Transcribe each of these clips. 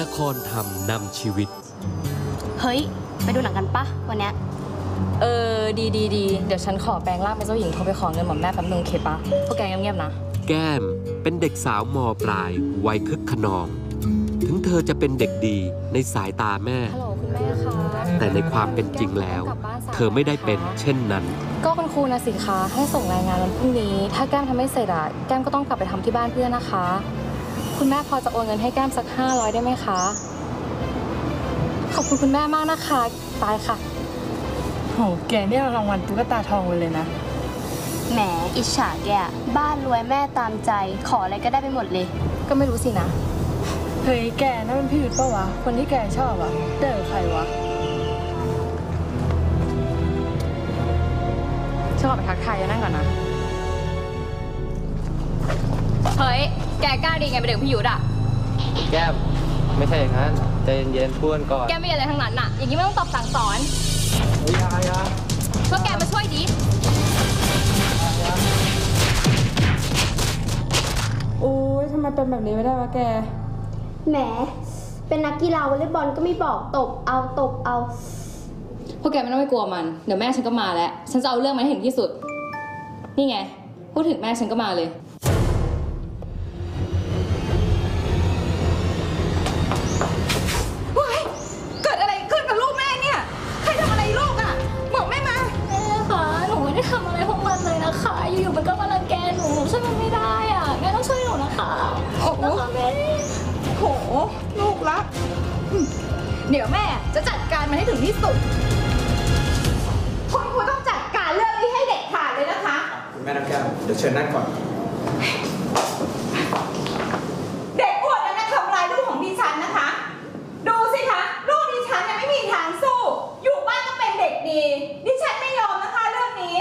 ละครธรรมนำชีวิต เฮ้ย ไปดูหนังกันปะวันเนี้ยเออ ดีดีดีเดี๋ยวฉันขอแปลงร่างเป็นเจ้าหญิงโทรไปขอเงินหมอมแม่แป๊บนึงโอเคปะพวกแกเงียบๆนะ แก้มเป็นเด็กสาวมปลายวัยคึกขนอง ถึงเธอจะเป็นเด็กดีในสายตาแม่ ฮัลโหลคุณแม่คะแต่ในความเป็นจริงแล้ว เธอไม่ได้เป็นเช่นนั้น ก็คุณครูนะสิคะให้ส่งรายงานวันพรุ่งนี้ ถ้าแก้มทำไม่เสร็จอะแก้มก็ต้องกลับไปทำที่บ้านเพื่อนนะคะ คุณแม่พอจะโอนเงินให้แก้มสักห้าร้อยได้ไหมคะ ขอบคุณคุณแม่มากนะคะ ตายค่ะ โห แกเนี่ยรางวัลตุ๊กตาทองเลยนะ แหม อิจฉาแกอะบ้านรวยแม่ตามใจ ขออะไรก็ได้ไปหมดเลย ก็ไม่รู้สินะ เฮ้ย แกนั่นมันพี่ยุทธปะวะ คนที่แกชอบอะเด้อใครวะฉันขอไปทักทายยานั่งก่อนนะ เฮ้ย แกกล้าดีไงไปเด็กพี่ยุทธอะแก้มไม่ใช่อย่างนั้นใจเย็นๆพูดกันก่อนแกไม่มีอะไรทั้งนั้นอะอย่างนี้ไม่ต้องตอบสั่งสอนเฮ้ยอยาอยาพวกแกมาช่วยดิ โอ้ยทำไมเป็นแบบนี้ไม่ได้วะแก แหม เป็นนักกีฬาวอลเลย์บอลก็ไม่บอกตบเอาตบเอา พวกแกไม่ต้องไปกลัวมัน เดี๋ยวแม่ฉันก็มาแล้ว ฉันจะเอาเรื่องมันให้ถึงที่สุด นี่ไง พูดถึงแม่ฉันก็มาเลย นะคะแม่โห ลูกรักอืมเดี๋ยวแม่จะจัดการมันให้ถึงที่สุด คุณครูต้องจัดการเรื่องนี้ให้เด็ดขาดเลยนะคะ คุณแม่น้ำแก้วเดี๋ยวเชิญนั่งก่อน เด็กพวกนั้นนะทำร้ายลูกของดิฉันนะคะ ดูสิคะ ลูกดิฉันเนี่ยไม่มีทางสู้ อยู่บ้านก็เป็นเด็กดี ดิฉันไม่ยอมนะคะเรื่องนี้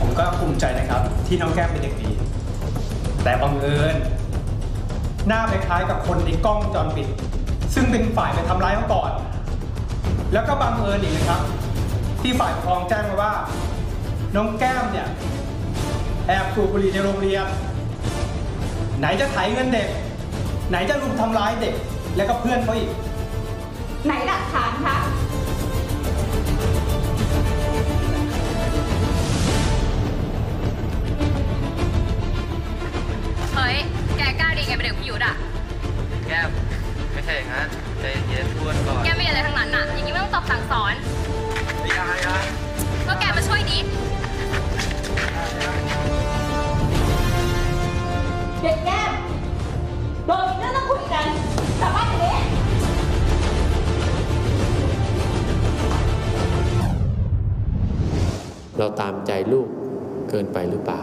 ผมก็ภูมิใจนะครับ ที่น้องแก้มเป็นเด็กดี แต่บังเอิญ หน้าคล้ายๆกับคนในกล้องวงจรปิด ซึ่งเป็นฝ่ายไปทำร้ายเขาก่อน แล้วก็บังเอิญอีกนะครับ ที่ฝ่ายปกครองแจ้งมาว่า น้องแก้มเนี่ยแอบสูบบุหรี่ในโรงเรียน ไหนจะไถเงินเด็ก ไหนจะลุมทำร้ายเด็ก แล้วก็เพื่อนเขาอีก ไหนหลักฐานคะ แกกล้าดีไงไปเด็กพี่ยุทธอะ แก้มไม่ใช่อย่างนั้นใจเย็นๆพูดกันก่อนแกไม่มีอะไรทั้งนั้นอะ อย่างนี้ไม่ต้องตอบสั่งสอนเฮ้ยอยาอยาพวกแกมาช่วยดิเด็กแก้มโดนมีเรื่องต้องคุยกันกลับบ้านเดี๋ยวนี้เราตามใจลูกเกินไปหรือเปล่า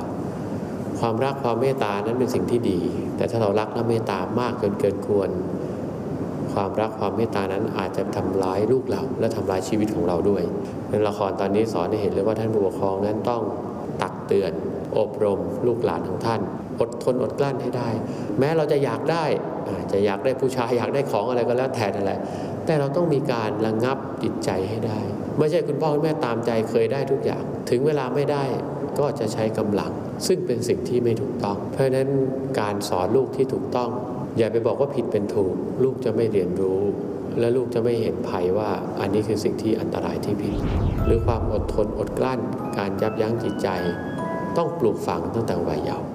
ความรักความเมตตานั้นเป็นสิ่งที่ดี แต่ถ้าเรารักและเมตตามากเกินเกินควร ความรักความเมตตานั้นอาจจะทำร้ายลูกเราและทำร้ายชีวิตของเราด้วยในละครตอนนี้สอนให้เห็นเลยว่าท่านผู้ปกครองนั้นต้องตักเตือน อบรม ลูกหลานของท่าน อดทนอดกลั้นให้ได้ แม้เราจะอยากได้อาจจะอยากได้ผู้ชายอยากได้ของอะไรก็แล้วแต่นั่นแหละแต่เราต้องมีการระงับจิตใจให้ได้ ไม่ใช่คุณพ่อคุณแม่ตามใจเคยได้ทุกอย่าง ถึงเวลาไม่ได้ ก็จะใช้กำลัง ซึ่งเป็นสิ่งที่ไม่ถูกต้อง เพราะฉะนั้นการสอนลูกที่ถูกต้อง อย่าไปบอกว่าผิดเป็นถูก ลูกจะไม่เรียนรู้ และลูกจะไม่เห็นภัยว่าอันนี้คือสิ่งที่อันตรายที่ผิด หรือความอดทนอดกลั้น การยับยั้งจิตใจ ต้องปลูกฝังตั้งแต่วัยเยาว์